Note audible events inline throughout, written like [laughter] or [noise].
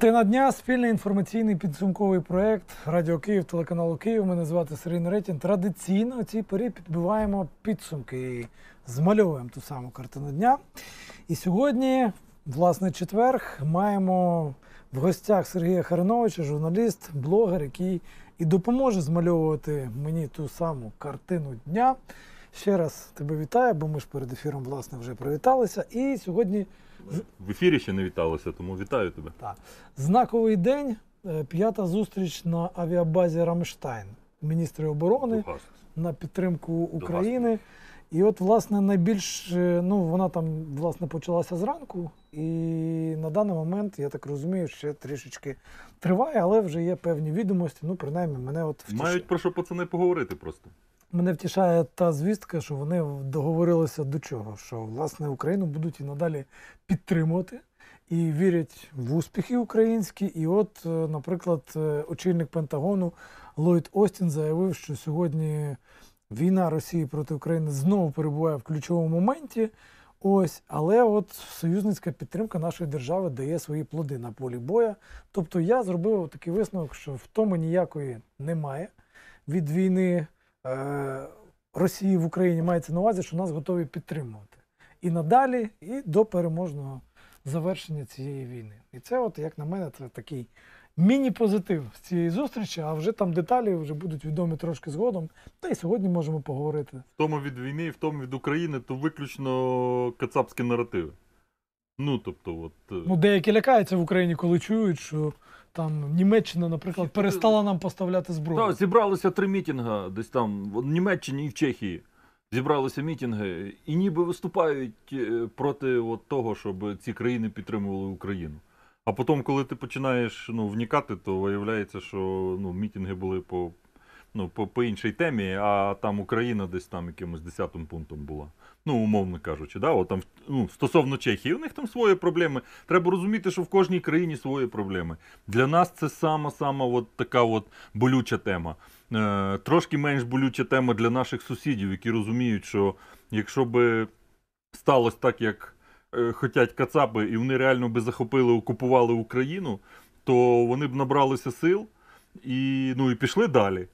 Тина дня спільний інформаційний підсумковий проект Радіо Київ, телеканалу Київ. Мене звати Сергій Наретін. Традиційно у цій порі підбиваємо підсумки і змальовуємо ту саму картину дня. І сьогодні, власне, четверг, маємо в гостях Сергія Хариновича, журналіст, блогер, який і допоможе змальовувати мені ту саму картину дня. Ще раз тебе вітаю, бо ми ж перед ефіром власне вже привіталися. І сьогодні В ефірі ще не віталося, тому вітаю тебе. так. Знаковий день, е, п'ята зустріч на авіабазі Рамштайн. Міністри оборони Духас. на підтримку України. І от, власне, найбільш е, ну вона там власне почалася зранку, і на даний момент, я так розумію, ще трішечки триває, але вже є певні відомості. Ну, принаймні, мене от втішає. Мають про що пацани поговорити просто. Мене втішає та звістка, що вони договорилися до чого? Що власне Україну будуть і надалі підтримувати і вірять в успіхи українські. І от, е, наприклад, е, очільник Пентагону Ллойд Остін заявив, що сьогодні війна Росії проти України знову перебуває в ключовому моменті. Ось, але от союзницька підтримка нашої держави дає свої плоди на полі боя. Тобто я зробив такий висновок, що втоми ніякої немає від війни Росії в Україні мається на увазі, що нас готові підтримувати і надалі, і до переможного завершення цієї війни. І це, от, як на мене, це такий міні-позитив з цієї зустрічі, а вже там деталі вже будуть відомі трошки згодом. Та й сьогодні можемо поговорити. В тому від війни, в тому від України, то виключно кацапські наративи. Ну, тобто, от. е, Ну, деякі лякаються в Україні, коли чують, що там Німеччина, наприклад, перестала нам поставляти зброю. Та, зібралися три мітинга десь там в Німеччині і в Чехії. Зібралися мітинги і ніби виступають е, проти от того, щоб ці країни підтримували Україну. А потім, коли ти починаєш ну, вникати, то виявляється, що ну, мітинги були по, ну, по, по іншій темі, а там Україна десь там якимось десятим пунктом була. Ну, умовно кажучи, да? От там, ну, стосовно Чехії, у них там свої проблеми. Треба розуміти, що в кожній країні свої проблеми. Для нас це сама-сама от така от болюча тема. Е, трошки менш болюча тема для наших сусідів, які розуміють, що якщо би сталося так, як е, хотять кацапи, і вони реально би захопили, окупували Україну, то вони б набралися сил і, ну, і пішли далі.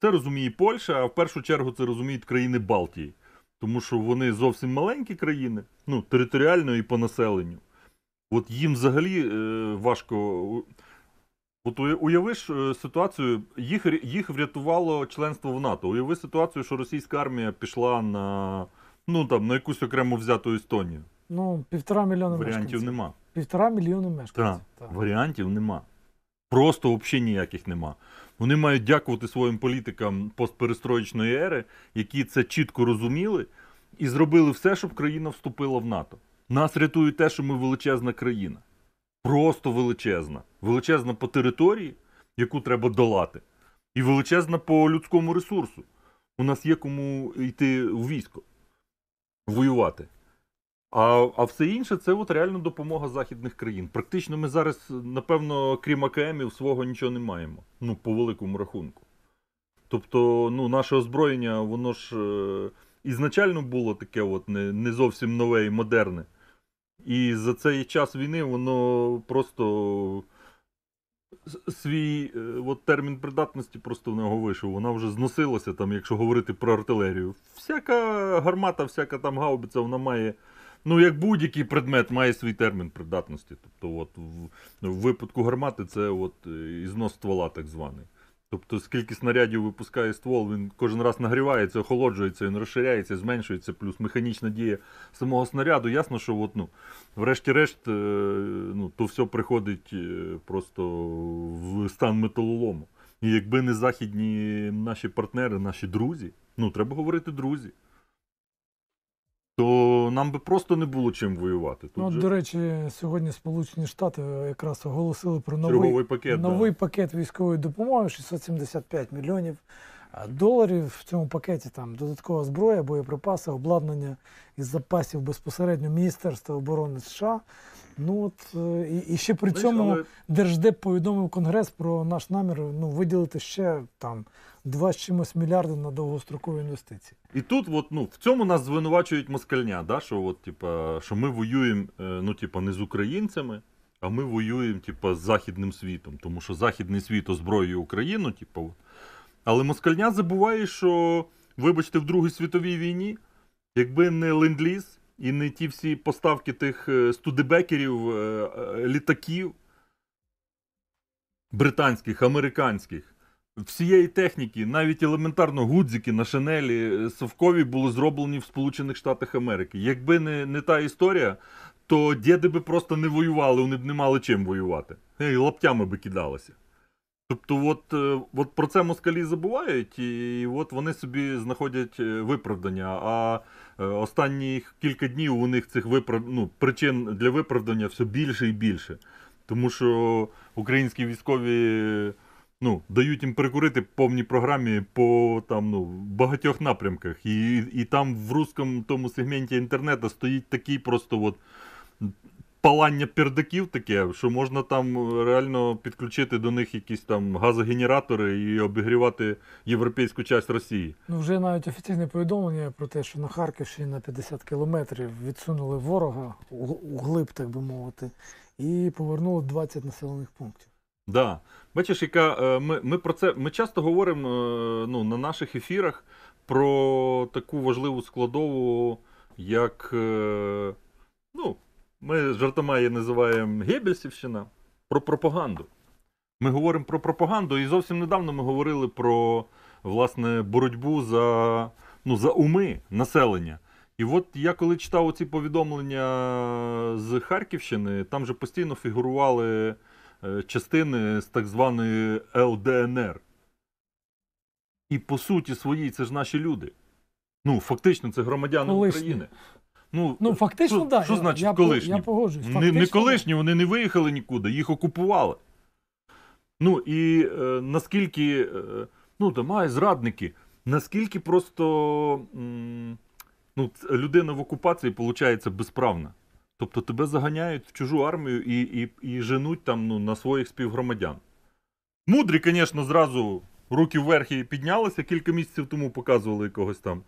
Це розуміє Польща, а в першу чергу це розуміють країни Балтії. Тому що вони зовсім маленькі країни, ну, територіально і по населенню. От їм взагалі е, важко. От уя- уяви ж е, ситуацію, їх, їх врятувало членство в НАТО. Уяви ситуацію, що російська армія пішла на, ну, там, на якусь окремо взяту Естонію. Ну, півтора мільйона Варіантів мешканців. нема. Півтора мільйона мешканців. Так. Варіантів нема. Просто взагалі ніяких нема. Вони мають дякувати своїм політикам постперестроїчної ери, які це чітко розуміли і зробили все, щоб країна вступила в НАТО. Нас рятує те, що ми величезна країна. Просто величезна. Величезна по території, яку треба долати, і величезна по людському ресурсу. У нас є кому йти у військо, воювати. А, а все інше це от реально допомога західних країн. Практично ми зараз, напевно, крім АКМів, свого нічого не маємо. Ну, по великому рахунку. Тобто, ну, наше озброєння, воно ж е, ізначально було таке от не, не зовсім нове і модерне. І за цей час війни воно просто свій е, от термін придатності просто в нього вийшов. Вона вже зносилася, там, якщо говорити про артилерію. Всяка гармата, всяка там гаубиця, вона має. Ну, як будь-який предмет має свій термін придатності. Тобто, от в, в випадку гармати це от е, ізнос ствола, так званий. Тобто, скільки снарядів випускає ствол, він кожен раз нагрівається, охолоджується, він розширяється, зменшується, плюс механічна дія самого снаряду. Ясно, що от, ну, врешті-решт, е, ну, то все приходить е, просто в стан металолому. І якби не західні наші партнери, наші друзі, ну, треба говорити друзі, то нам би просто не було чим воювати. Тут Ну, же до речі, сьогодні Сполучені Штати якраз оголосили про новий, черговий пакет. новий да. пакет військової допомоги 675 мільйонів доларів. В цьому пакеті там додаткова зброя, боєприпаси, обладнання із запасів безпосередньо Міністерства оборони США. Ну от е, і, і ще при Знаєш, цьому але- Держдеп повідомив Конгрес про наш намір ну, виділити ще там 2 з чимось мільярди на довгострокові інвестиції. І тут, от, ну, в цьому нас звинувачують москальня, да, що, от, типа, що ми воюємо е, ну, типа, не з українцями, А ми воюємо, типу, з Західним світом, тому що Західний світ озброює Україну, типу. от. Але москальня забуває, що, вибачте, в Другій світовій війні, якби не ленд-ліз і не ті всі поставки тих е, студебекерів, е, літаків британських, американських, всієї техніки, навіть елементарно гудзики на шинелі е, совкові були зроблені в Сполучених Штатах Америки. Якби не, не та історія, то діди би просто не воювали, вони б не мали чим воювати. Е, І лаптями би кидалися. Тобто, от, е, от про це москалі забувають, і от вони собі знаходять виправдання. А останні кілька днів у них цих виправ... ну, причин для виправдання все більше і більше. Тому що українські військові ну, дають їм перекурити по повній програмі по там, ну, багатьох напрямках. І, і там в русскому тому сегменті інтернету стоїть такий просто от палання пердаків таке, що можна там реально підключити до них якісь там газогенератори і обігрівати європейську часть Росії. Ну, вже навіть офіційне повідомлення про те, що на Харківщині на 50 кілометрів відсунули ворога у- углиб, так би мовити, і повернули 20 населених пунктів. Да. Бачиш, яка е, ми, ми про це ми часто говоримо е, ну, на наших ефірах про таку важливу складову, як е, ну, ми жартома її називаємо Гебельсівщина, про пропаганду. Ми говоримо про пропаганду, і зовсім недавно ми говорили про власне боротьбу за, ну, за уми населення. І от я коли читав оці повідомлення з Харківщини, там же постійно фігурували частини з так званої ЛДНР. І по суті своїй це ж наші люди. Ну, фактично, це громадяни Колишні. України. Ну, Ну, фактично, що, так. що я, значить я, колишні? Я погоджуюсь. Не, Фактично, не да. колишні, вони не виїхали нікуди, їх окупували. Ну і е, наскільки, е, ну, дома і зрадники, наскільки просто м, ну, людина в окупації, виходить, безправна. Тобто тебе заганяють в чужу армію і, і, і женуть там ну, на своїх співгромадян. Мудрі, звісно, зразу руки вверх і піднялися, кілька місяців тому показували якогось там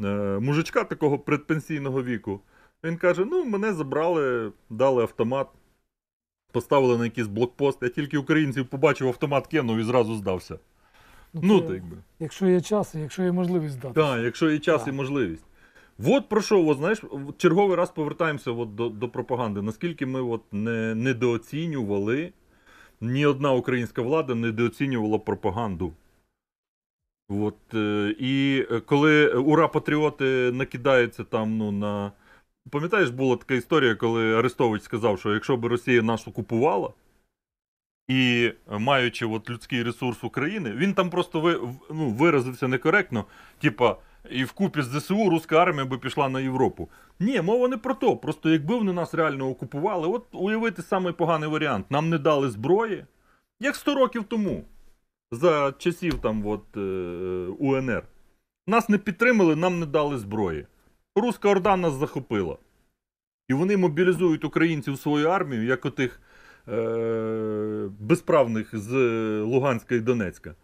е, мужичка такого предпенсійного віку. Він каже: ну, мене забрали, дали автомат, поставили на якийсь блокпост. Я тільки українців побачив автомат кинув і зразу здався. Ну, це- так би. Якщо є час, якщо є можливість здати. Так, якщо є час Так. і можливість. От про що, от, знаєш, черговий раз повертаємося от до, до пропаганди. Наскільки ми от не, недооцінювали, ні одна українська влада недооцінювала пропаганду. От, е, і е, коли ура патріоти накидаються там, ну, на. Пам'ятаєш, була така історія, коли Арестович сказав, що якщо б Росія нас окупувала, і маючи от людський ресурс України, він там просто ви, ну, виразився некоректно, типа, і вкупі з ЗСУ руська армія би пішла на Європу. Ні, мова не про то. Просто якби вони нас реально окупували, от уявити самий поганий варіант. Нам не дали зброї, як 100 років тому, за часів там от, е, УНР. Нас не підтримали, нам не дали зброї. Руська Орда нас захопила. І вони мобілізують українців свою армію, як отих е- безправних з Луганська і Донецька.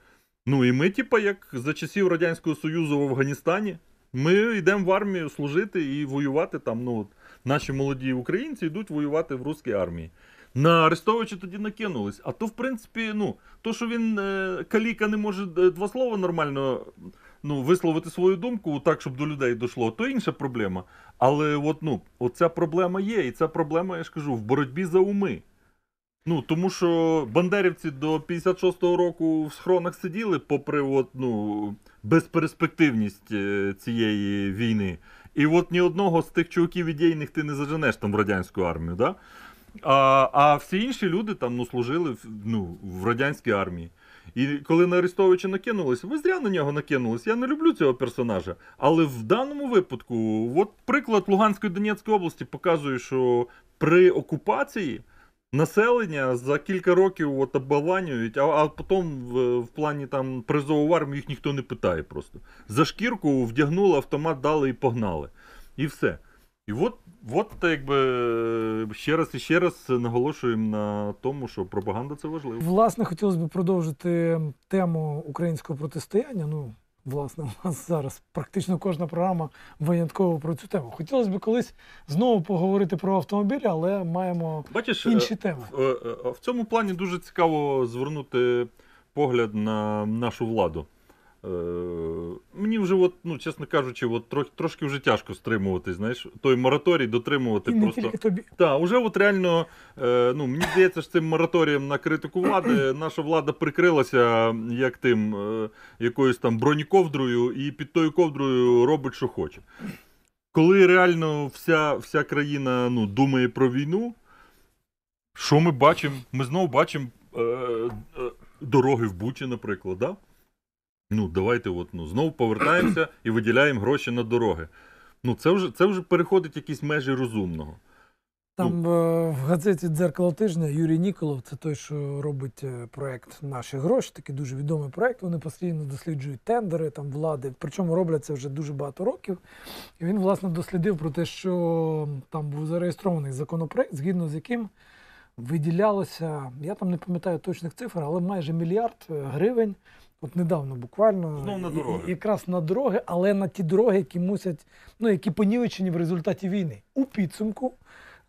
Ну і ми, типа, як за часів Радянського Союзу в Афганістані, ми йдемо в армію служити і воювати там. Ну, от, наші молоді українці йдуть воювати в русській армії. На Арестовича тоді накинулись. А то, в принципі, ну, то, що він е, каліка не може е, два слова нормально ну, висловити свою думку так, щоб до людей дійшло, то інша проблема. Але от, ну, оця проблема є, і ця проблема, я ж кажу, в боротьбі за уми. Ну, тому що бандерівці до 56-го року в схронах сиділи, попри от, ну, безперспективність е, цієї війни. І от ні одного з тих чуваків ідейних ти не заженеш там в радянську армію. Да? А, а всі інші люди там ну, служили ну, в радянській армії. І коли на Арестовича накинулись, ви зря на нього накинулись. Я не люблю цього персонажа. Але в даному випадку, от приклад Луганської Донецької області показує, що при окупації населення за кілька років от обаланюють, а, а потім в, в плані там призову армію їх ніхто не питає просто. За шкірку вдягнули автомат, дали і погнали. І все. І от, от якби ще раз і ще раз наголошуємо на тому, що пропаганда це важливо. Власне, хотілося б продовжити тему українського протистояння. Ну, Власне, у нас зараз практично кожна програма винятково про цю тему. Хотілося б колись знову поговорити про автомобілі, але маємо Бачиш, е, інші теми. в, е, е, в цьому плані дуже цікаво звернути погляд на нашу владу. Е, Мені вже, от, ну, чесно кажучи, от, трохи, трошки вже тяжко стримуватись, знаєш, той мораторій дотримувати І не просто. тільки тобі. Так, уже от реально, е, ну, мені здається, що цим мораторієм на критику влади [clears throat] наша влада прикрилася як тим, е, якоюсь там бронековдрою, і під тою ковдрою робить, що хоче. Коли реально вся, вся країна ну, думає про війну, що ми бачимо? Ми знову бачимо е, е, дороги в Бучі, наприклад. Да? Ну, давайте от, ну, знову повертаємося [clears throat] і виділяємо гроші на дороги. Ну, це вже, це вже переходить якісь межі розумного. Там е, в газеті Дзеркало тижня Юрій Ніколов, це той, що робить е, проект Наші гроші, такий дуже відомий проект. Вони постійно досліджують тендери там влади, причому роблять це вже дуже багато років. І він, власне, дослідив про те, що там був зареєстрований законопроект, згідно з яким виділялося, я там не пам'ятаю точних цифр, але майже мільярд е, гривень. От недавно буквально Знову на і- і- якраз на дороги, але на ті дороги, які мусять, ну які понівечені в результаті війни. У підсумку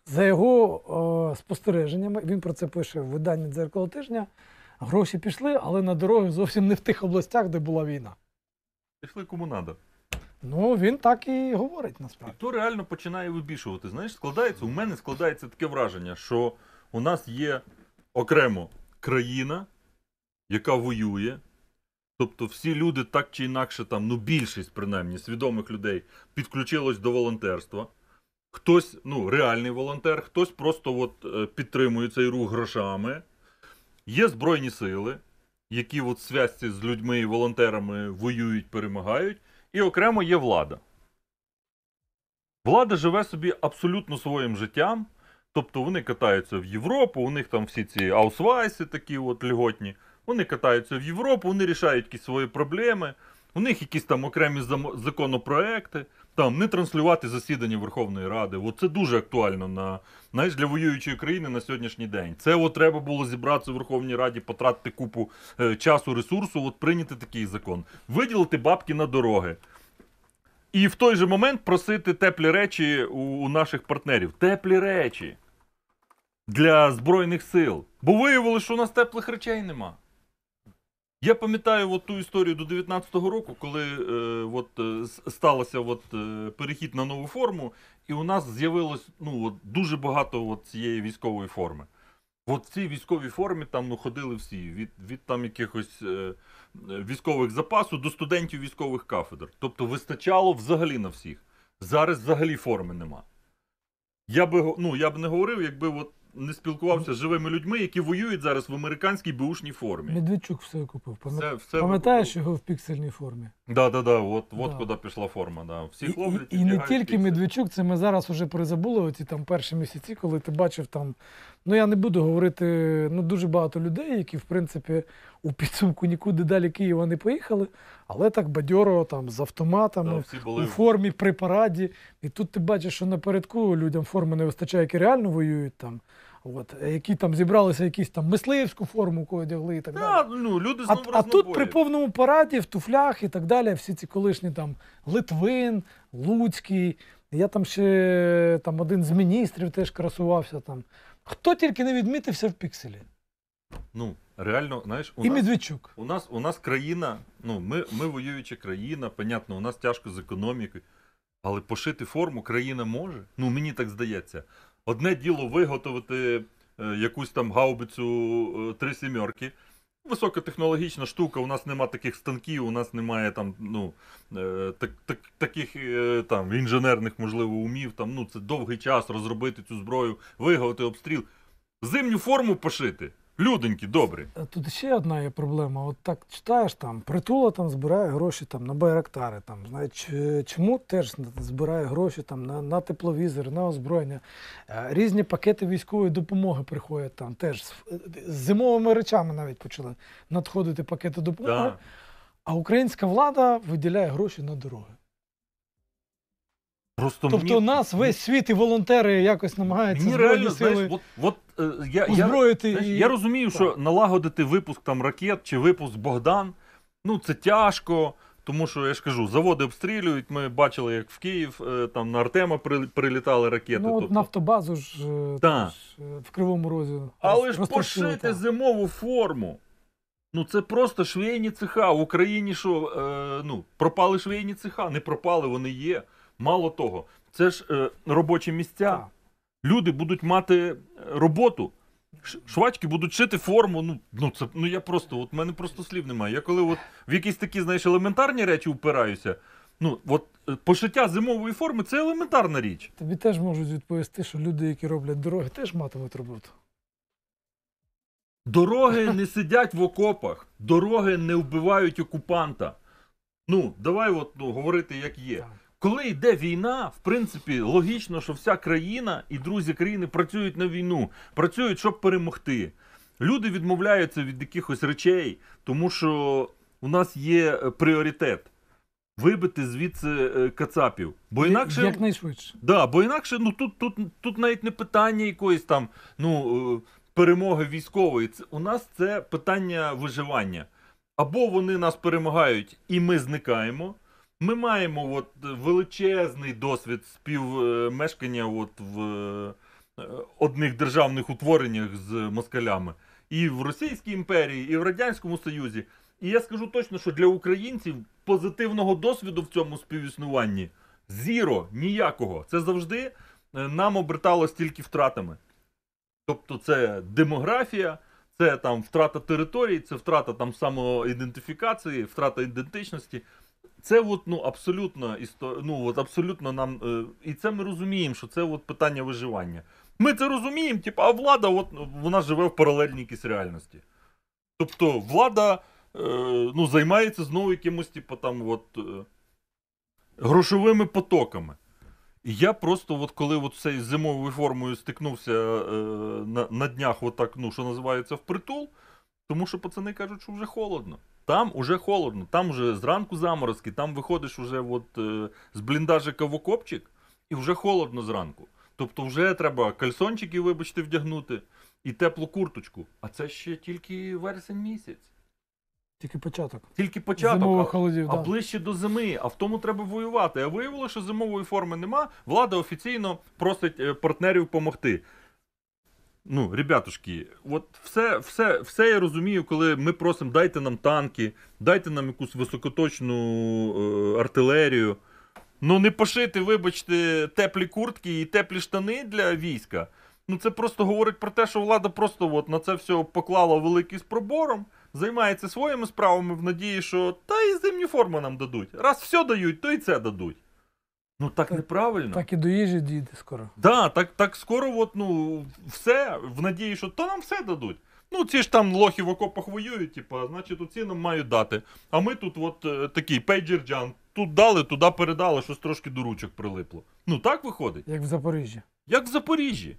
за його е, спостереженнями, він про це пише в виданні дзеркало тижня. Гроші пішли, але на дороги зовсім не в тих областях, де була війна. Пішли кому надо. Ну він так і говорить насправді. І то реально починає вибішувати. Знаєш, складається, у мене складається таке враження, що у нас є окремо країна, яка воює. Тобто всі люди так чи інакше, там, ну більшість принаймні свідомих людей підключилось до волонтерства. Хтось, ну, реальний волонтер, хтось просто от, е, підтримує цей рух грошами. Є Збройні сили, які от зв'язці з людьми і волонтерами воюють, перемагають. І окремо є влада. Влада живе собі абсолютно своїм життям. Тобто вони катаються в Європу, у них там всі ці аусвайси такі от льготні. Вони катаються в Європу, вони рішають якісь свої проблеми. У них якісь там окремі законопроекти, там не транслювати засідання Верховної Ради. От це дуже актуально на знаєш, для воюючої країни на сьогоднішній день. Це от треба було зібратися в Верховній Раді, потратити купу е, часу, ресурсу, от прийняти такий закон, виділити бабки на дороги. І в той же момент просити теплі речі у, у наших партнерів. Теплі речі для Збройних сил. Бо виявилося, що у нас теплих речей нема. Я пам'ятаю от ту історію до 19-го року, коли е, от, е, сталося от, е, перехід на нову форму, і у нас з'явилось ну, от, дуже багато от цієї військової форми. От в цій військовій формі там ну, ходили всі, від, від там якихось е, військових запасу до студентів військових кафедр. Тобто вистачало взагалі на всіх. Зараз взагалі форми нема. Я би, ну, я б не говорив, якби от не спілкувався з живими людьми, які воюють зараз в американській бушній формі. Медведчук все купив. Все, все Пам'ятаєш його в піксельній формі? Да, да, да, от, от Да. куди пішла форма. Да. Всі І, хлопці і, і не тільки Медведчук, це ми зараз вже призабули оці там перші місяці, коли ти бачив там. Ну я не буду говорити, ну дуже багато людей, які в принципі у підсумку нікуди далі Києва не поїхали, але так бадьоро там з автоматами. Да, У формі при параді, і тут ти бачиш, що напередку людям форми не вистачає, які реально воюють там. От, які там зібралися, якісь там мисливську форму кого одягли і так далі. Ну, люди А, а тут при повному параді, в туфлях і так далі, всі ці колишні там Литвин, Луцький. Я там ще там один з міністрів теж красувався там. Хто тільки не відмітився в пікселі? Ну, реально, знаєш, у і нас, Медведчук. у нас у нас країна, ну, ми, ми воююча країна, понятно, у нас тяжко з економікою, але пошити форму країна може. Ну, мені так здається. Одне діло виготовити е, якусь там гаубицю е, три сімерки. Високотехнологічна штука, у нас нема таких станків, у нас немає там, ну, е, так, так, таких е, там, інженерних, можливо, умів. Там, ну, це довгий час розробити цю зброю, виготовити обстріл. Зимню форму пошити. Люденькі, добрі. Тут ще одна є проблема. От так читаєш там, притула там збирає гроші там на байрактари. Там, знаєш, чому теж збирає гроші там на, на тепловізори, на озброєння. Е, Різні пакети військової допомоги приходять там теж з зимовими речами навіть почали надходити пакети допомоги. Да. А українська влада виділяє гроші на дороги. Просто Тобто мені, нас весь світ і волонтери якось намагаються мені реально, сили знаєш, от, от, е, я, я, знаєш, і... я розумію, Так. що налагодити випуск там ракет чи випуск Богдан, ну це тяжко, Тому що я ж кажу, заводи обстрілюють. Ми бачили, як в Київ е, там на Артема прилітали ракети. Ну, от тобто- нафтобазу ж е, Так. е, в Кривому Розі. Але ж пошити так. зимову форму. Ну це просто швейні цеха. В Україні що, е, ну, пропали швейні цеха? Не пропали, вони є. Мало того, це ж е, робочі місця. Так. Люди будуть мати е, роботу. Швачки будуть шити форму. Ну, ну це ну я просто, от в мене просто слів немає. Я коли от в якісь такі, знаєш, елементарні речі впираюся. Ну, от е, пошиття зимової форми це елементарна річ. Тобі теж можуть відповісти, що люди, які роблять дороги, теж матимуть роботу. Дороги не сидять в окопах, дороги не вбивають окупанта. Ну, давай от, ну, говорити, як є. Коли йде війна, в принципі, логічно, що вся країна і друзі країни працюють на війну, працюють, щоб перемогти. Люди відмовляються від якихось речей, тому що у нас є е, пріоритет вибити звідси е, кацапів. Бо інакше. Якнайшвидше. Да, бо інакше, ну тут, тут, тут навіть не питання якоїсь там ну, е, перемоги військової. Це, у нас це питання виживання. Або вони нас перемагають і ми зникаємо. Ми маємо от величезний досвід співмешкання от в е, одних державних утвореннях з москалями. І в Російській імперії, і в Радянському Союзі. І я скажу точно, що для українців позитивного досвіду в цьому співіснуванні Зіро, ніякого. Це завжди е, нам оберталось тільки втратами. Тобто це демографія, це там втрата територій, це втрата там самоідентифікації, втрата ідентичності. Це от, ну, абсолютно, ну, от, абсолютно нам. Е... І це ми розуміємо, що це от питання виживання. Ми це розуміємо, типу, а влада от, вона живе в паралельній якійсь реальності. Тобто влада е... ну, займається знову якимось, типу, там, от, е грошовими потоками. І я просто, от коли от цей зимовою формою стикнувся е, на, на днях, от так, ну, що називається, впритул, тому що пацани кажуть, що вже холодно. Там уже холодно, там вже зранку заморозки, там виходиш уже от, е, з бліндажика в окопчик, і вже холодно зранку. Тобто вже треба кальсончики, вибачте, вдягнути і теплу курточку. А це ще тільки вересень місяць. Тільки початок. Тільки початок. Зимових а- холодів, а да. ближче до зими, а в тому треба воювати. А виявилося, що зимової форми нема. Влада офіційно просить е, партнерів допомогти. Ну, ребятушки, от все, все, все я розумію, коли ми просимо, дайте нам танки, дайте нам якусь високоточну е, артилерію. Ну, не пошити, вибачте, теплі куртки і теплі штани для війська. Ну, це просто говорить про те, що влада просто от на це все поклала великий з пробором, займається своїми справами в надії, що та і зимні форми нам дадуть. Раз все дають, то і це дадуть. Ну так, Так- неправильно. Так і до їжі дійде скоро. Да, так, так скоро, от, ну, все, в надії, що то нам все дадуть. Ну, ці ж там лохи в окопах воюють, типу, а значить, оці нам мають дати. А ми тут, от е, такий пейджер-джан, тут дали, туди передали, щось трошки до ручок прилипло. Ну так виходить. Як в Запоріжжі. Як в Запоріжжі.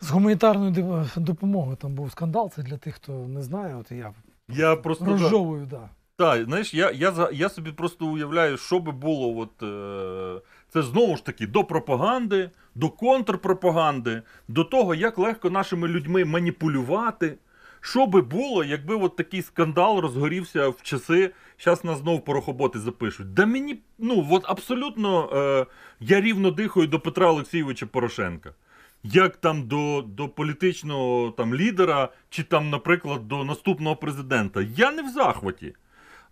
З гуманітарною допомогою там був скандал. Це для тих, хто не знає. От я Я просто. розжовую, да. Так, знаєш, я, я, я собі просто уявляю, що би було. От, е, це знову ж таки до пропаганди, до контрпропаганди, до того, як легко нашими людьми маніпулювати. Що би було, якби от такий скандал розгорівся в часи, зараз нас знов порохоботи запишуть. Да мені, ну, от абсолютно е, я рівно дихаю до Петра Олексійовича Порошенка. Як там до, до політичного там, лідера, чи там, наприклад, до наступного президента. Я не в захваті.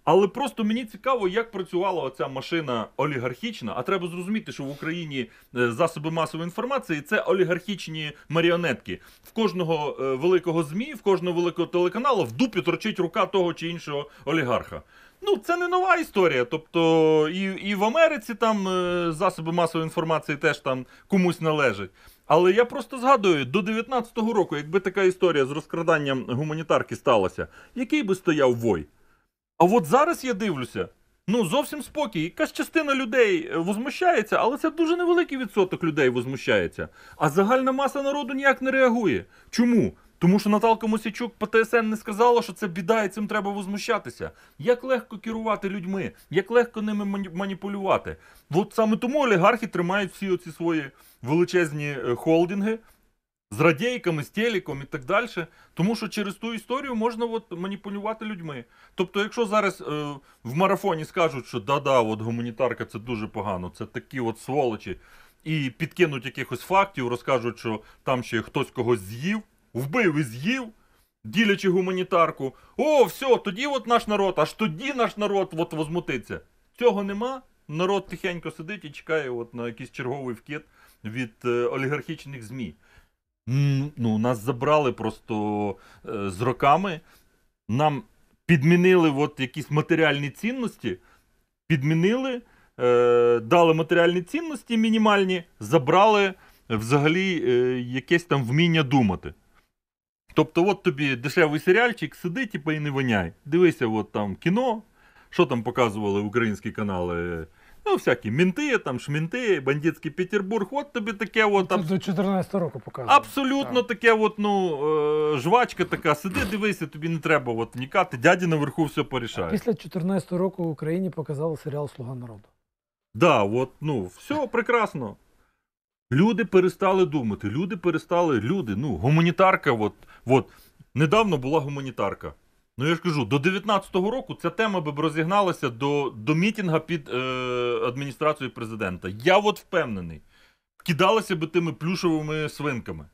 Але просто мені цікаво, як працювала оця машина олігархічна. А треба зрозуміти, що в Україні е, засоби масової інформації це олігархічні маріонетки. В кожного е, великого ЗМІ, в кожного великого телеканалу в дупі торчить рука того чи іншого олігарха. Ну, це не нова історія. Тобто, і, і в Америці там е, засоби масової інформації теж там комусь належать. Але я просто згадую, до 19-го року, якби така історія з розкраданням гуманітарки сталася, який би стояв вой? А от зараз я дивлюся. Ну, зовсім спокій. Якась частина людей е, возмущається, але це дуже невеликий відсоток людей возмущається. А загальна маса народу ніяк не реагує. Чому? Тому що Наталка Мосічук по ТСН не сказала, що це біда і цим треба возмущатися. Як легко керувати людьми, як легко ними маніпулювати. От саме тому олігархи тримають всі оці свої величезні е, холдинги, з радійками, з телеком і так далі. Тому що через ту історію можна от маніпулювати людьми. Тобто, якщо зараз е, в марафоні скажуть, що да-да, от гуманітарка це дуже погано, це такі от сволочі, і підкинуть якихось фактів, розкажуть, що там ще хтось когось з'їв, вбив і з'їв, ділячи гуманітарку. О, все, тоді от наш народ, аж тоді наш народ от возмутиться. Цього нема. Народ тихенько сидить і чекає от на якийсь черговий вкид від е, олігархічних ЗМІ. Ну, нас забрали просто е, з роками. Нам підмінили от якісь матеріальні цінності, підмінили, е, дали матеріальні цінності мінімальні, забрали взагалі е, якесь там вміння думати. Тобто, от тобі дешевий серіальчик, сиди, типу, і не воняй. Дивися, от там кіно, що там показували українські канали. Ну, всякі мінти, там шмінти, бандитський Петербург, от тобі таке от Це до 14 року показує. Абсолютно таке, от, ну, е, жвачка така, сиди, дивися, тобі не треба от, вникати, дяді наверху все порішає. Після 14 року в Україні показали серіал Слуга народу. Да, от, ну, все прекрасно. Люди перестали думати, люди перестали, люди, ну, гуманітарка, от, от, недавно була гуманітарка. Ну, я ж кажу, до 19-го року ця тема би б розігналася до, до мітінга під е, адміністрацією президента. Я от впевнений. Кидалися би тими плюшевими свинками.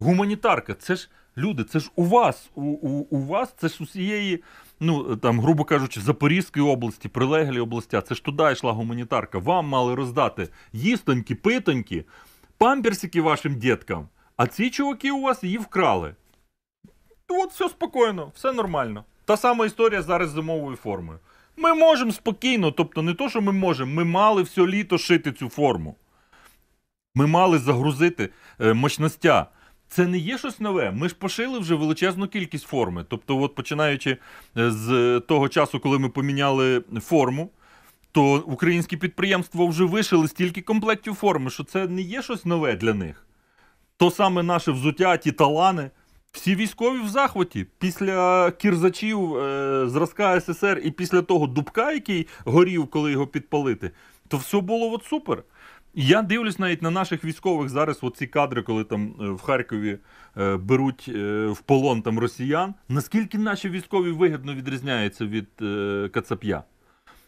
Гуманітарка, це ж люди, це ж у вас, у, у, у вас, це ж усієї, ну там, грубо кажучи, Запорізької області, прилеглі областя, це ж туди йшла гуманітарка. Вам мали роздати їстоньки, питоньки, памперсики вашим діткам, а ці чуваки у вас її вкрали. От все спокійно, все нормально. Та сама історія зараз зимовою формою. Ми можемо спокійно, тобто не то, що ми можемо, ми мали все літо шити цю форму. Ми мали загрузити е, мощностя. Це не є щось нове. Ми ж пошили вже величезну кількість форми. Тобто, от починаючи е, з того часу, коли ми поміняли форму, то українські підприємства вже вишили стільки комплектів форми, що це не є щось нове для них. То саме наше взуття, ті талани. Всі військові в захваті. Після кірзачів е, зразка СССР і після того дубка, який горів, коли його підпалити, то все було от супер. Я дивлюсь навіть на наших військових зараз, оці кадри, коли там е, в Харкові е, беруть е, в полон там росіян. Наскільки наші військові вигідно відрізняються від е, Кацап'я?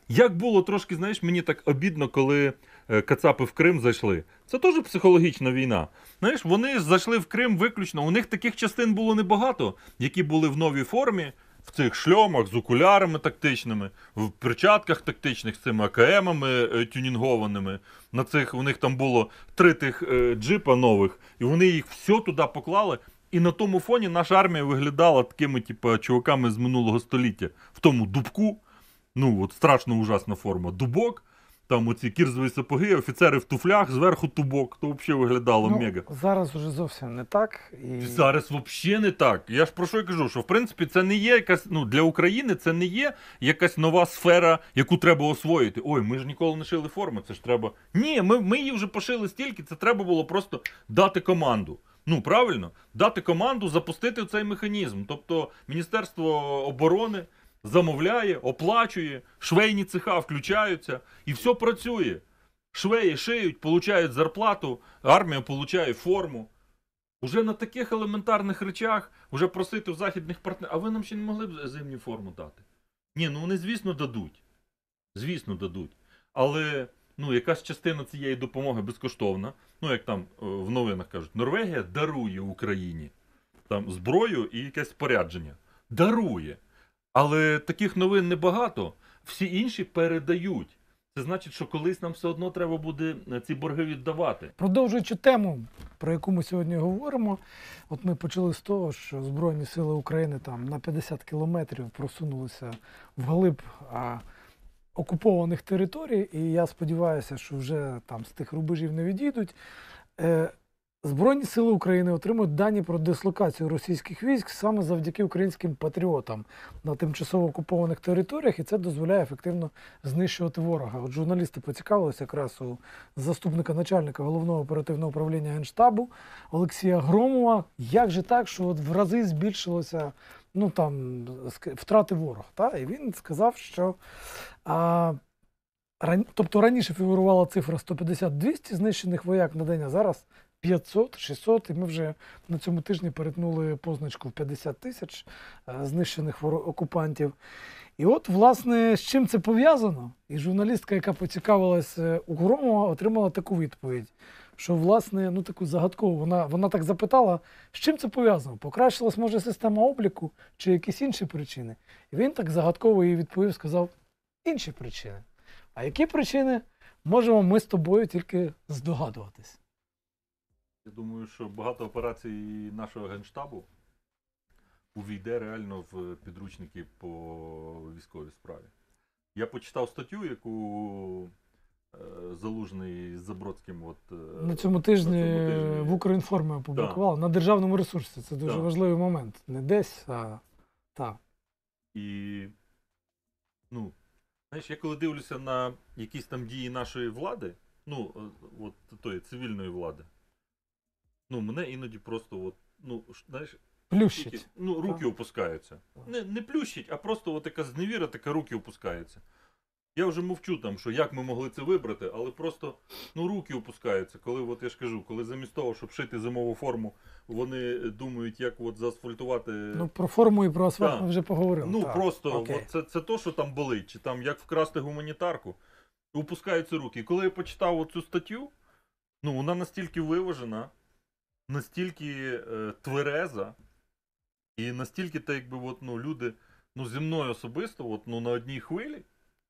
Як було трошки, знаєш, мені так обідно, коли е, Кацапи в Крим зайшли. Це теж психологічна війна. Знаєш, вони зайшли в Крим виключно. У них таких частин було небагато, які були в новій формі, в цих шльомах з окулярами тактичними, в перчатках тактичних з цими АКМами е, тюнінгованими. На цих у них там було три тих е, джипа нових, і вони їх все туди поклали. І на тому фоні наша армія виглядала такими, типу, чуваками з минулого століття. В тому дубку, ну от страшно ужасна форма. Дубок, там оці кірзові сапоги, офіцери в туфлях, зверху тубок. То взагалі виглядало Ну, мега. Зараз уже зовсім не так. І... Зараз взагалі не так. Я ж про що й кажу, що в принципі це не є якась, ну для України це не є якась нова сфера, яку треба освоїти. Ой, ми ж ніколи не шили форми, це ж треба. Ні, ми, ми її вже пошили стільки, це треба було просто дати команду. Ну, правильно, дати команду, запустити цей механізм. Тобто Міністерство оборони замовляє, оплачує, швейні цеха включаються, і все працює. Швеї шиють, получають зарплату, армія получає форму. Уже на таких елементарних речах вже просити в західних партнерів, а ви нам ще не могли б зимню форму дати? Ні, ну вони, звісно, дадуть. Звісно, дадуть. Але ну, якась частина цієї допомоги безкоштовна. Ну, як там е, в новинах кажуть, Норвегія дарує Україні там зброю і якесь спорядження. Дарує. Але таких новин небагато. Всі інші передають. Це значить, що колись нам все одно треба буде е, ці борги віддавати. Продовжуючи тему, про яку ми сьогодні говоримо, от ми почали з того, що Збройні сили України там на 50 кілометрів просунулися вглиб окупованих територій, і я сподіваюся, що вже там з тих рубежів не відійдуть. Е, Збройні сили України отримують дані про дислокацію російських військ саме завдяки українським патріотам на тимчасово окупованих територіях, і це дозволяє ефективно знищувати ворога. От журналісти поцікавилися якраз у заступника начальника головного оперативного управління Генштабу Олексія Громова. Як же так, що от в рази збільшилося ну там втрати ворог? Та? І він сказав, що а, тобто раніше фігурувала цифра 150-200 знищених вояк на день, а зараз 500, 600, і ми вже на цьому тижні перетнули позначку в 50 тисяч е, знищених окупантів. І от, власне, з чим це пов'язано? І журналістка, яка поцікавилася у Громова, отримала таку відповідь, що, власне, ну таку загадкову, вона, вона так запитала, з чим це пов'язано? Покращилась, може, система обліку чи якісь інші причини? І він так загадково їй відповів, сказав інші причини. А які причини можемо ми з тобою тільки здогадуватись? Я думаю, що багато операцій нашого генштабу увійде реально в підручники по військовій справі. Я почитав статтю, яку е, Залужний з Забродським. От, е, На цьому тижні на цьому тижні. в Укрінформі опублікували на державному ресурсі. Це дуже Так. важливий момент. Не десь, а так. І, ну, знаєш, я коли дивлюся на якісь там дії нашої влади, ну, е, от тої цивільної влади, ну, мене іноді просто, от, ну, знаєш, Плющить. Тільки, ну, руки Так. опускаються. Так. Не, не плющить, а просто от така зневіра, така руки опускаються. Я вже мовчу там, що як ми могли це вибрати, але просто ну, руки опускаються. Коли, от я ж кажу, коли замість того, щоб шити зимову форму, вони думають, як от заасфальтувати. Ну, про форму і про асфальт Так. ми вже поговорили. Ну Так, просто окей. от це, це то, що там болить, чи там як вкрасти гуманітарку, опускаються руки. І коли я почитав оцю статтю, ну вона настільки виважена, настільки е, твереза, і настільки так, якби от, ну, люди ну, зі мною особисто, от, ну, на одній хвилі,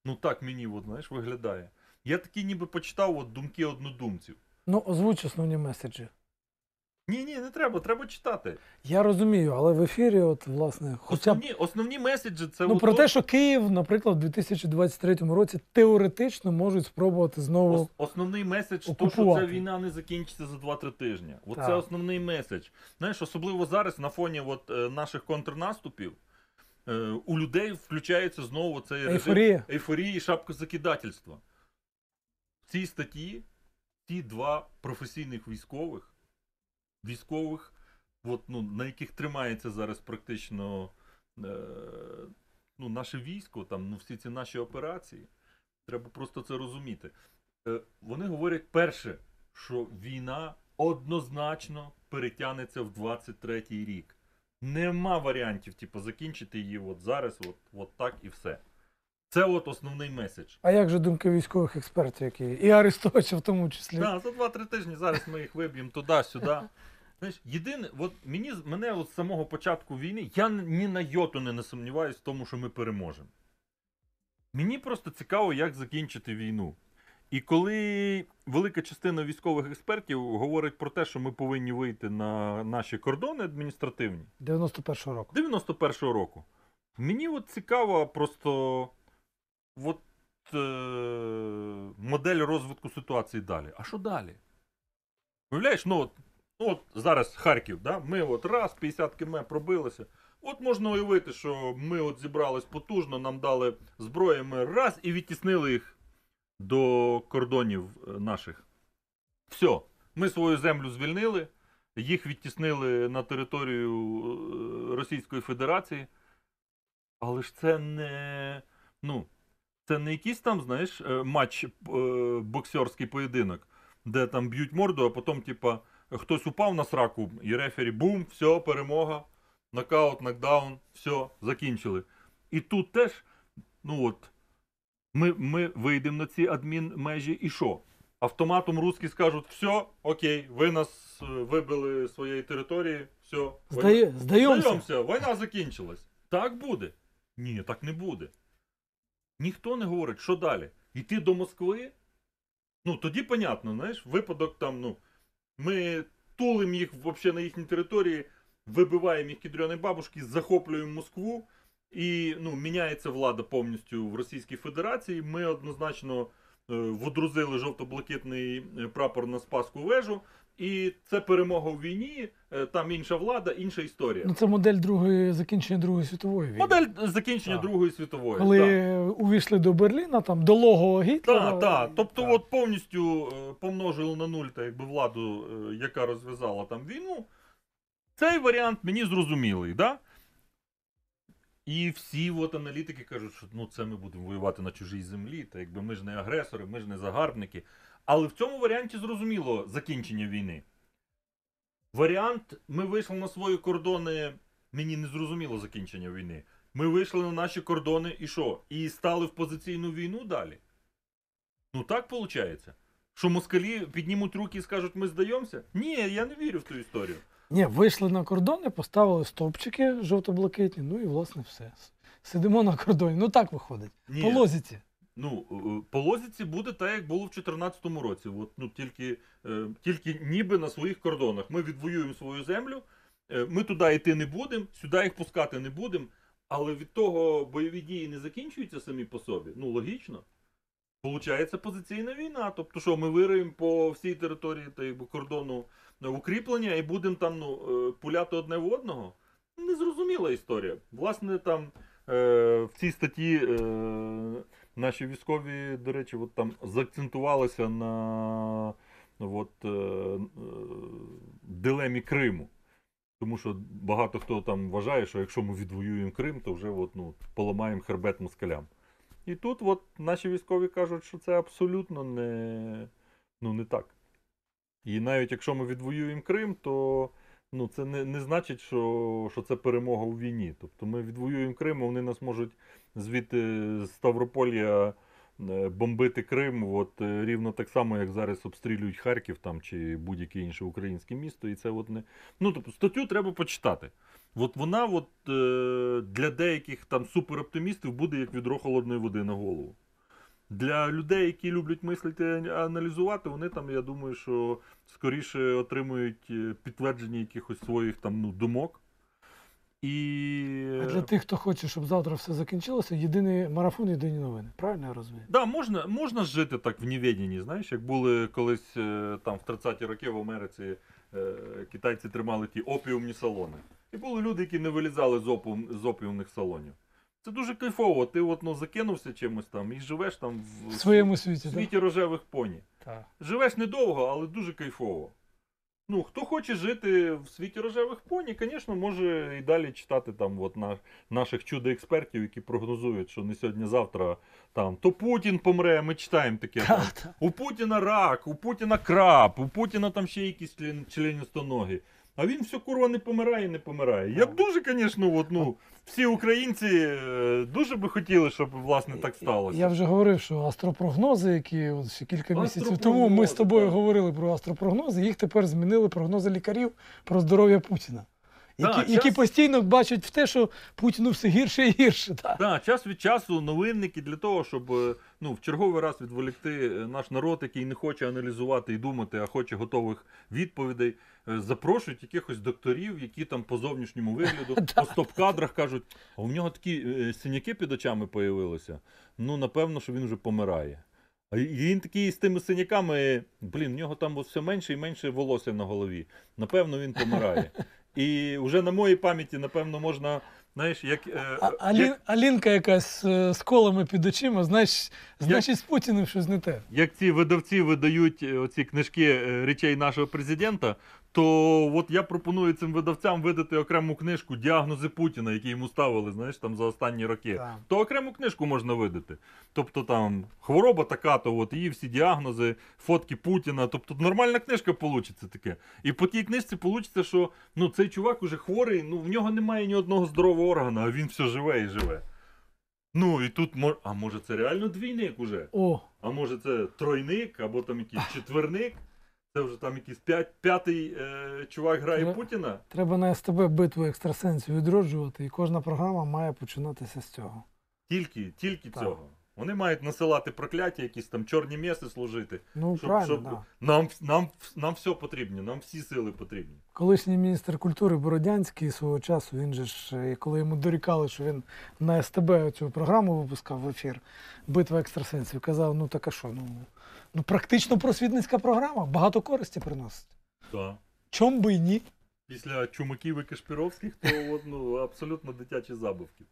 ну так мені от, знаєш, виглядає. Я такі ніби почитав от, думки однодумців. Ну, озвуч основні меседжі. Ні, ні, не треба, треба читати. Я розумію, але в ефірі, от, власне, хоча б Основні, основні меседжі це ну, про то- те, що Київ, наприклад, у 2023 році теоретично можуть спробувати знову. Ос- основний меседж, то, що окупувати. ця війна не закінчиться за 2-3 тижні. Оце Так. основний меседж. Знаєш, особливо зараз на фоні от, е, наших контрнаступів. е, У людей включається знову цей режим Ейфорія. ейфорії і шапкозакидательства. В цій статті ті два професійних військових, військових, от, ну, на яких тримається зараз практично е, ну, наше військо, там, ну, всі ці наші операції. Треба просто це розуміти. Е, вони говорять перше, що війна однозначно перетягнеться в 23-й рік. Нема варіантів, типу, закінчити її от зараз, от, от так і все. Це от основний меседж. А як же думки військових експертів, які і Арестовича в тому числі? Да, за 2-3 тижні зараз ми їх виб'ємо туди-сюди. [laughs] Знаєш, єдине, от мені мене от з самого початку війни, я ні на йоту не, не сумніваюся в тому, що ми переможемо. Мені просто цікаво, як закінчити війну. І коли велика частина військових експертів говорить про те, що ми повинні вийти на наші кордони адміністративні, 91-го року. 91-го року. Мені от цікаво просто от, е, модель розвитку ситуації далі. А що далі? Уявляєш, ну ну от зараз Харків, да? ми от раз 50 км пробилися. От можна уявити, що ми от зібрались потужно, нам дали зброю, ми раз і відтіснили їх до кордонів е, наших. Все, ми свою землю звільнили, їх відтіснили на територію е, Російської Федерації. Але ж це не. Ну, це не якийсь там, знаєш, е, матч боксерський поєдинок, де там б'ють морду, а потім, типа, хтось упав на сраку, і рефері бум, все, перемога, нокаут, нокдаун, все, закінчили. І тут теж, ну от, ми, ми вийдемо на ці адмінмежі і що? Автоматом русські скажуть, все, окей, ви нас е, вибили з своєї території, все. Здає, здаємося. Здаємося, війна закінчилась. Так буде? Ні, так не буде. Ніхто не говорить, що далі? Йти до Москви? Ну, тоді понятно, знаєш, випадок там, ну, ми тулим їх взагалі на їхній території, вибиваємо їх кідрьони бабушки, захоплюємо Москву, і ну, міняється влада повністю в Російській Федерації. Ми однозначно е, водрузили жовто-блакитний е, прапор на Спаску вежу. І це перемога у війні, е, там інша влада, інша історія. Ну, це модель другої закінчення Другої світової війни. Модель закінчення Так. Другої світової. Коли Так, увійшли до Берліна, там до лого Гітлера. так. так. Тобто, Так. от повністю е, помножили на нуль та якби владу, е, яка розв'язала там війну. Цей варіант мені зрозумілий, да? І всі от аналітики кажуть, що ну, це ми будемо воювати на чужій землі, та якби ми ж не агресори, ми ж не загарбники. Але в цьому варіанті зрозуміло закінчення війни. Варіант, ми вийшли на свої кордони, мені не зрозуміло закінчення війни. Ми вийшли на наші кордони і що? І стали в позиційну війну далі? Ну так виходить. Що москалі піднімуть руки і скажуть, ми здаємося? Ні, я не вірю в ту історію. Ні, вийшли на кордони, поставили стовпчики жовто-блакитні, ну і власне все. Сидимо на кордоні. Ну так виходить. Ні. По лозіці. Ну, е, по лозіці буде так, як було в 2014 році. От, ну, тільки, е, тільки ніби на своїх кордонах. Ми відвоюємо свою землю, е, ми туди йти не будемо, сюди їх пускати не будемо. Але від того бойові дії не закінчуються самі по собі. Ну, логічно. Получається позиційна війна. Тобто, що ми вириємо по всій території та, якби, кордону е, укріплення і будемо там ну, е, пуляти одне в одного. Незрозуміла історія. Власне, там е, в цій статті е, наші військові, до речі, от там заакцентувалися на от, е, е, дилемі Криму. Тому що багато хто там вважає, що якщо ми відвоюємо Крим, то вже от, ну, поламаємо хребет москалям. І тут от наші військові кажуть, що це абсолютно не, ну, не так. І навіть якщо ми відвоюємо Крим, то ну, це не, не значить, що, що це перемога у війні. Тобто ми відвоюємо Крим, вони нас можуть звідти з Ставрополья е, бомбити Крим, от е, рівно так само, як зараз обстрілюють Харків там чи будь-яке інше українське місто. І це от не. Ну, тобто, статтю треба почитати. От вона от, е, для деяких там супероптимістів буде як відро холодної води на голову. Для людей, які люблять мислити і аналізувати, вони там, я думаю, що скоріше отримують е, підтвердження якихось своїх там ну, думок. І... А для тих, хто хоче, щоб завтра все закінчилося, єдиний марафон, єдині новини. Правильно я розумію? Да, можна, можна жити так в невіденні, знаєш, як були колись е, там в 30-ті роки в Америці е, китайці тримали ті опіумні салони. І були люди, які не вилізали з, опіум, з опіумних салонів. Це дуже кайфово. Ти от, ну, закинувся чимось там і живеш там в, В своєму світі. в так? рожевих поні. Так. Живеш недовго, але дуже кайфово. Ну, хто хоче жити в світі рожевих поні, звісно, може і далі читати там от на, наших чудо-експертів, які прогнозують, що не сьогодні-завтра там то Путін помре, ми читаємо таке. Там, у Путіна рак, у Путіна краб, у Путіна там ще якісь член, членістоногі. А він все курва не помирає, не помирає. Я б дуже, звісно, от, ну, всі українці е, дуже би хотіли, щоб власне так сталося. Я вже говорив, що астропрогнози, які от ще кілька місяців тому ми з тобою так. говорили про астропрогнози, їх тепер змінили прогнози лікарів про здоров'я Путіна. Які, Так, які час- постійно бачать в те, що Путіну все гірше і гірше. Так. Так, час від часу новинники для того, щоб е, ну, в черговий раз відволікти е, наш народ, який не хоче аналізувати і думати, а хоче готових відповідей, запрошують якихось докторів, які там по зовнішньому вигляду, [laughs] по стоп-кадрах кажуть, а у нього такі е, синяки під очами появилися. Ну, напевно, що він вже помирає. А він такий з тими синяками, блін, в нього там все менше і менше волосся на голові. Напевно, він помирає. І вже на моїй пам'яті, напевно, можна, знаєш, як. е, А, Алі, як... Алінка якась е, з колами під очима, знаєш, значить з Путіним щось не те. як ці видавці видають е, оці книжки е, речей нашого президента, то от я пропоную цим видавцям видати окрему книжку Діагнози Путіна, які йому ставили, знаєш, там за останні роки. Так. То окрему книжку можна видати. Тобто там хвороба така, то от її всі діагнози, фотки Путіна. Тобто нормальна книжка получиться таке. І по тій книжці получиться, що ну цей чувак уже хворий, ну в нього немає ні одного здорового органа, а він все живе і живе. Ну і тут мож... а може це реально двійник уже? О, А може це тройник, або там якийсь четверник. Це вже там якийсь п'ять, п'ятий е, чувак грає Тре- Путіна. треба на СТБ битву екстрасенсів відроджувати, і кожна програма має починатися з цього. Тільки, тільки Так. цього. Вони мають насилати прокляття, якісь там чорні міси служити. Ну, Щоб, правильно, щоб да. нам, нам, нам все потрібно, нам всі сили потрібні. Колишній міністр культури Бородянський свого часу, він же ж, е, коли йому дорікали, що він на СТБ цю програму випускав в ефір Битва екстрасенсів, казав: ну так а що, ну, ну практично просвітницька програма, багато користі приносить. Так. Чом би й ні? Після чумаків і Кашпіровських, то от, ну, абсолютно дитячі забавки.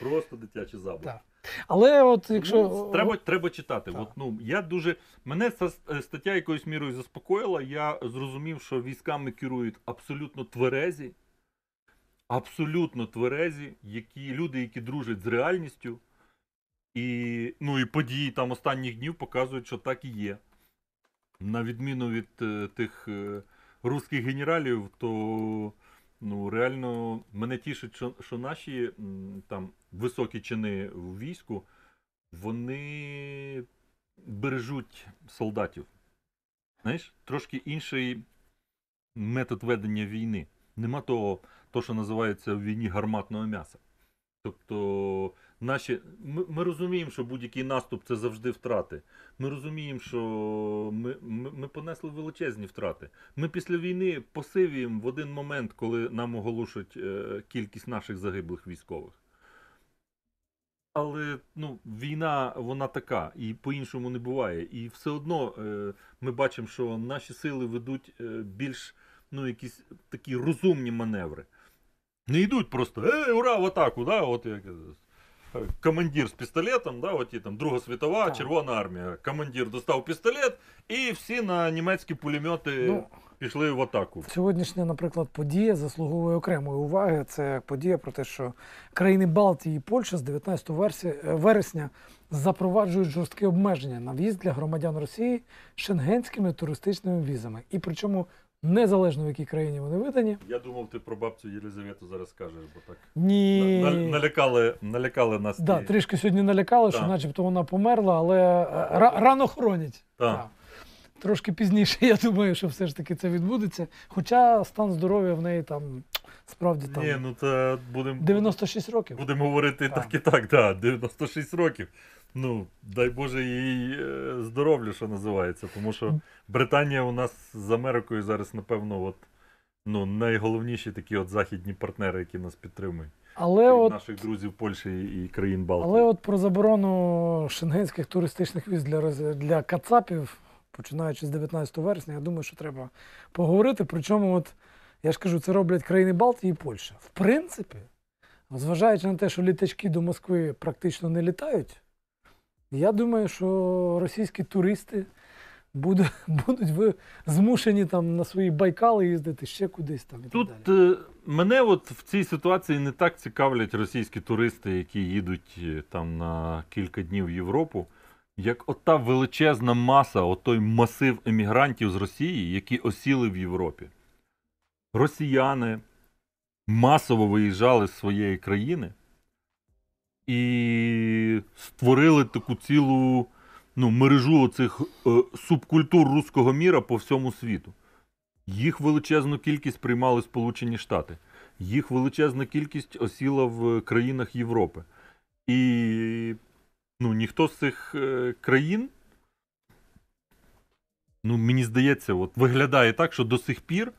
Просто дитячі забавки. Так. Але от якщо. Ну, треба, треба читати. Так. От, ну, я дуже... Мене ця стаття якоюсь мірою заспокоїла. Я зрозумів, що військами керують абсолютно тверезі, абсолютно тверезі, які, люди, які дружать з реальністю. І, ну, і події там останніх днів показують, що так і є. На відміну від е, тих е, русських генералів, то ну, реально мене тішить, що, що наші м, там високі чини в війську, вони бережуть солдатів. Знаєш, трошки інший метод ведення війни. Нема того, то, що називається в війні гарматного м'яса. Тобто, наші, ми, ми розуміємо, що будь-який наступ це завжди втрати. Ми розуміємо, що ми, ми, ми понесли величезні втрати. Ми після війни посивіємо в один момент, коли нам оголошують е, кількість наших загиблих військових. Але ну, війна вона така, і по-іншому не буває. І все одно е, ми бачимо, що наші сили ведуть е, більш ну, якісь такі розумні маневри. Не йдуть просто ей, ура, в атаку, да, от як командир з пістолетом, да, от і там Друга світова, Так. Червона армія. Командир достав пістолет, і всі на німецькі пулемети Ну, пішли в атаку. Сьогоднішня, наприклад, подія заслуговує окремої уваги. Це подія про те, що країни Балтії і Польща з 19 версі- е, вересня запроваджують жорсткі обмеження на в'їзд для громадян Росії шенгенськими туристичними візами. І причому незалежно в якій країні вони видані. Я думав, ти про бабцю Єлизавету зараз скажеш, бо так Ні. на- на- налякали, налякали нас. Да, ті- трішки сьогодні налякали, що Так. начебто вона померла, але е, ра- рано хоронять. Так. Так. Трошки пізніше, [laughs] я думаю, що все ж таки це відбудеться. Хоча стан здоров'я в неї там справді там Ні, ну це будемо 96 років. будемо говорити Так. так і так, да, 96 років. Ну, дай Боже їй е, здоров'я, що називається. Тому що Британія у нас з Америкою зараз, напевно, от, ну, найголовніші такі от західні партнери, які нас підтримують. Але от, наших друзів Польщі і країн Балтії. але от про заборону шенгенських туристичних віз для, для кацапів, починаючи з 19 вересня, я думаю, що треба поговорити. Причому, от, я ж кажу, це роблять країни Балтії і Польща. В принципі, зважаючи на те, що літачки до Москви практично не літають, я думаю, що російські туристи [laughs] будуть, будуть змушені там на свої байкали їздити ще кудись там. І Тут так далі. е, мене от в цій ситуації не так цікавлять російські туристи, які їдуть е, там на кілька днів в Європу, як ота величезна маса, отой масив емігрантів з Росії, які осіли в Європі. Росіяни масово виїжджали з своєї країни і створили таку цілу ну, мережу оцих е, субкультур руського міра по всьому світу. Їх величезну кількість приймали Сполучені Штати. Їх величезна кількість осіла в країнах Європи. І ну, ніхто з цих е, країн, ну, мені здається, от, виглядає так, що до сих пір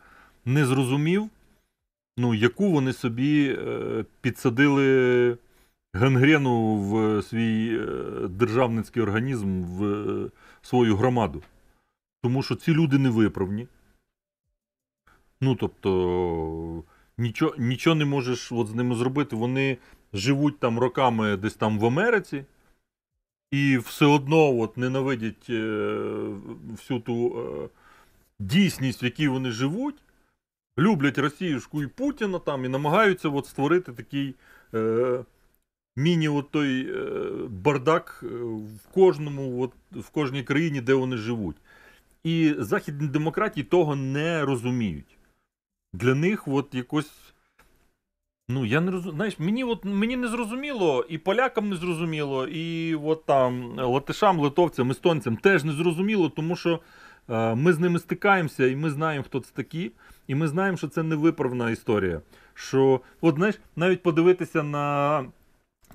не зрозумів, ну, яку вони собі е, підсадили гангрену в свій е, державницький організм, в е, свою громаду. Тому що ці люди невиправні. Ну, тобто, нічого, нічого не можеш от з ними зробити. Вони живуть там роками десь там в Америці, і все одно от ненавидять е, всю ту е, дійсність, в якій вони живуть. Люблять Росіюшку і Путіна там і намагаються от створити такий е, міні от той е, бардак е, в кожному, от, в кожній країні, де вони живуть. І західні демократії того не розуміють. Для них от якось. Ну, я не розумію. Знаєш, мені, от, мені не зрозуміло, і полякам не зрозуміло, і от там латишам, литовцям, естонцям теж не зрозуміло, тому що е, ми з ними стикаємося, і ми знаємо, хто це такі, і ми знаємо, що це невиправна історія. Що, от знаєш, навіть подивитися на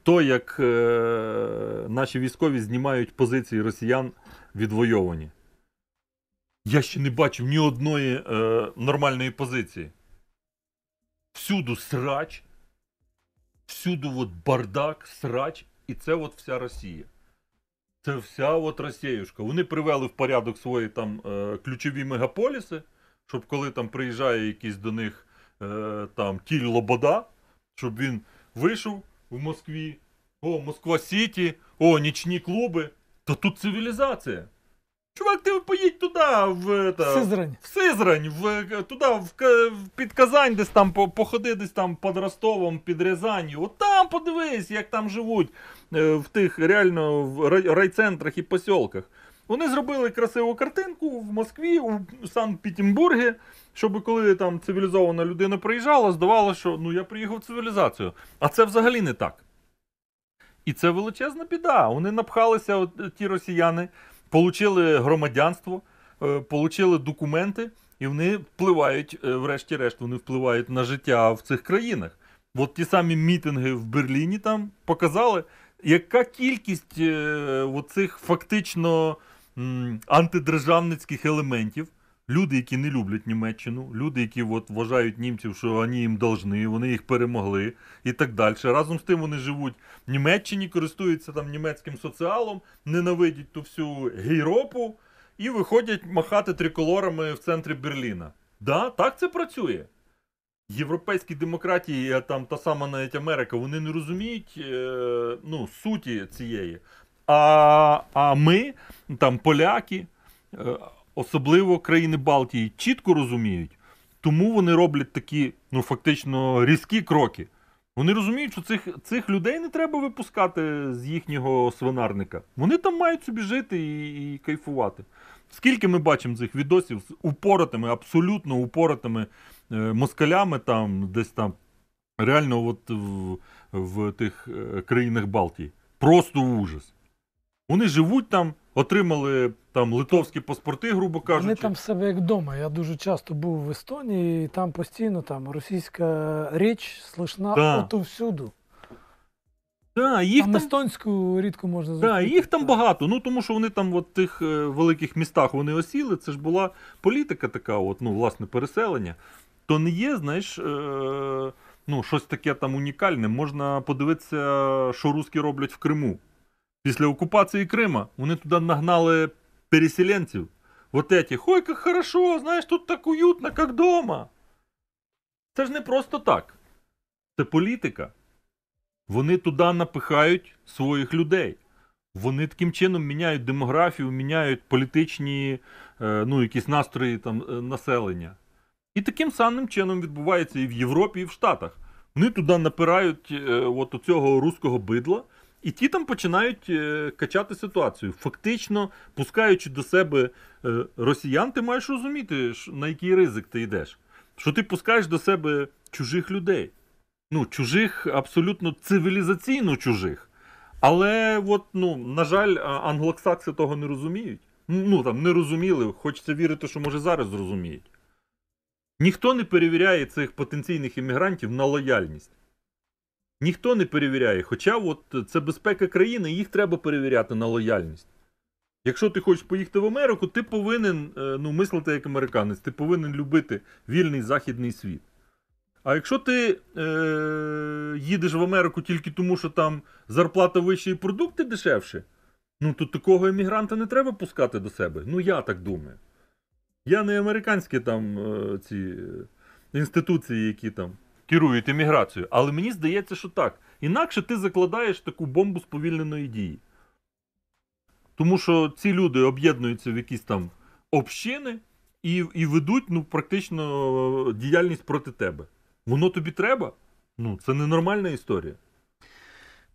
то, як е, наші військові знімають позиції росіян відвойовані. Я ще не бачив ні одної е, нормальної позиції. Всюду срач, всюду от бардак, срач, і це от вся Росія. Це вся от Росіюшка. Вони привели в порядок свої там е, ключові мегаполіси, щоб коли там приїжджає якийсь до них е, там кіль Лобода, щоб він вийшов в Москві, о, Москва Сіті, о, нічні клуби. То тут цивілізація. Чувак, ти поїдь туди, в, та, Сизрань. в Сизрань, в, туди, в, в- під Казань, десь там по- походи, десь там під Ростовом, під Рязанью. От там подивись, як там живуть е, в тих реально в райцентрах і посілках. Вони зробили красиву картинку в Москві, у Санкт-Петербургі, щоб коли там цивілізована людина приїжджала, здавалося, що ну я приїхав в цивілізацію. А це взагалі не так. І це величезна біда. Вони напхалися, от, е, ті росіяни, получили громадянство, е, получили документи, і вони впливають, е, врешті-решт, вони впливають на життя в цих країнах. От ті самі мітинги в Берліні там показали, яка кількість оцих фактично антидержавницьких елементів. Люди, які не люблять Німеччину, люди, які от вважають німців, що вони їм должны, вони їх перемогли і так далі. Разом з тим вони живуть в Німеччині, користуються там німецьким соціалом, ненавидять ту всю гейропу і виходять махати триколорами в центрі Берліна. Да, так це працює. Європейські демократії, там та сама навіть Америка, вони не розуміють е, ну, суті цієї. А, а ми, там поляки, е, особливо країни Балтії, чітко розуміють, тому вони роблять такі, ну фактично, різкі кроки. Вони розуміють, що цих, цих людей не треба випускати з їхнього свинарника. Вони там мають собі жити і, і кайфувати. Скільки ми бачимо цих відосів з упоротими, абсолютно упоротими е, москалями, там, десь там, реально от в, в тих е, країнах Балтії. Просто ужас. Вони живуть там, отримали там литовські паспорти, грубо кажучи. Вони там в себе як вдома. Я дуже часто був в Естонії, і там постійно там російська річ слышна отовсюду. Да, їх там там естонську рідко можна Так, зустріти. їх там багато. Ну тому що вони там в тих е, великих містах вони осіли. Це ж була політика така, от, ну, власне, переселення. То не є, знаєш, е, ну, щось таке там унікальне. Можна подивитися, що русські роблять в Криму. Після окупації Крима вони туди нагнали переселенців. Вот эти, ой, як хорошо, знаєш, тут так уютно, як дома. Це ж не просто так. Це політика. Вони туди напихають своїх людей. Вони таким чином міняють демографію, міняють політичні е, ну, якісь настрої там, е, населення. І таким самим чином відбувається і в Європі, і в Штатах. Вони туди напирають е, от оцього руського бидла, і ті там починають е, качати ситуацію. Фактично, пускаючи до себе е, росіян, ти маєш розуміти, на який ризик ти йдеш. Що ти пускаєш до себе чужих людей. Ну, чужих, абсолютно цивілізаційно чужих. Але, от, ну, на жаль, а- англосакси того не розуміють. Ну, там, не розуміли. Хочеться вірити, що може зараз зрозуміють. Ніхто не перевіряє цих потенційних іммігрантів на лояльність. Ніхто не перевіряє. Хоча от це безпека країни, їх треба перевіряти на лояльність. Якщо ти хочеш поїхати в Америку, ти повинен е, ну, мислити як американець, ти повинен любити вільний західний світ. А якщо ти е, їдеш в Америку тільки тому, що там зарплата вища і продукти дешевші, ну то такого емігранта не треба пускати до себе. Ну я так думаю. Я не американські там е, ці е, інституції, які там керують еміграцією, але мені здається, що так. Інакше ти закладаєш таку бомбу сповільненої дії. Тому що ці люди об'єднуються в якісь там общини і, і ведуть ну, практично е, діяльність проти тебе. Воно тобі треба? Ну, це ненормальна історія.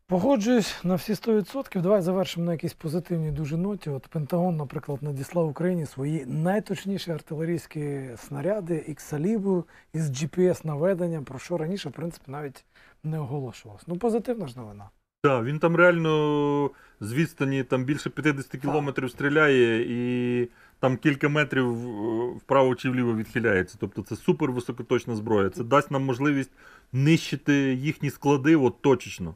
Погоджуюсь на всі 100%. Давай завершимо на якійсь позитивній дуже ноті. От Пентагон, наприклад, надіслав Україні свої найточніші артилерійські снаряди X-Alibur із GPS-наведенням, про що раніше, в принципі, навіть не оголошувалось. Ну, позитивна ж новина. Так, він там реально з відстані там більше 50 кілометрів стріляє і там кілька метрів е, вправо чи вліво відхиляється. Тобто це супер високоточна зброя. Це дасть нам можливість нищити їхні склади от точечно.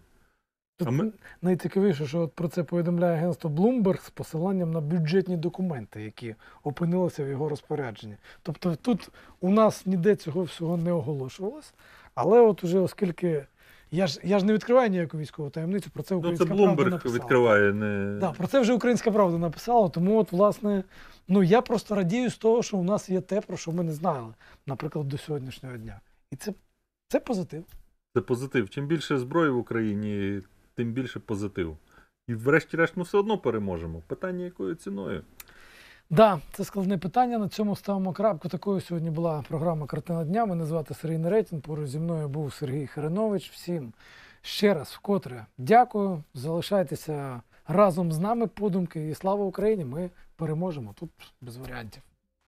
Тут ми- найцікавіше, що от про це повідомляє агентство Bloomberg з посиланням на бюджетні документи, які опинилися в його розпорядженні. Тобто тут у нас ніде цього всього не оголошувалось, але от уже оскільки я ж я ж не відкриваю ніяку військову таємницю, про це Ну, українська це правда написала. відкриває. Не... Да, про це вже українська правда написала, тому от, власне, ну я просто радію з того, що у нас є те, про що ми не знали, наприклад, до сьогоднішнього дня. І це, це позитив. Це позитив. Чим більше зброї в Україні, тим більше позитив. І врешті-решт ми все одно переможемо. Питання якою ціною. Да, це складне питання. На цьому ставимо крапку. Такою сьогодні була програма Картина дня. Мене звати Сергій Неретін. Поруч зі мною був Сергій Херенович. Всім ще раз вкотре дякую. Залишайтеся разом з нами подумки. І слава Україні! Ми переможемо тут без варіантів.